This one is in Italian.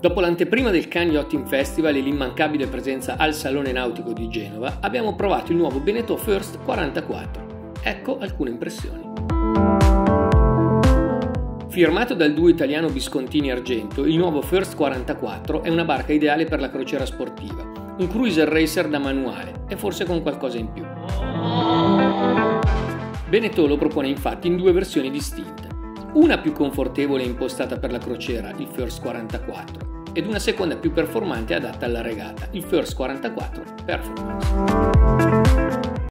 Dopo l'anteprima del Cannes Yachting Festival e l'immancabile presenza al Salone Nautico di Genova, abbiamo provato il nuovo Beneteau First 44. Ecco alcune impressioni. Firmato dal duo italiano Viscontini Argento, il nuovo First 44 è una barca ideale per la crociera sportiva, un cruiser racer da manuale e forse con qualcosa in più. Beneteau lo propone infatti in due versioni distinte, una più confortevole e impostata per la crociera, il First 44, ed una seconda più performante adatta alla regata, il First 44 Performance.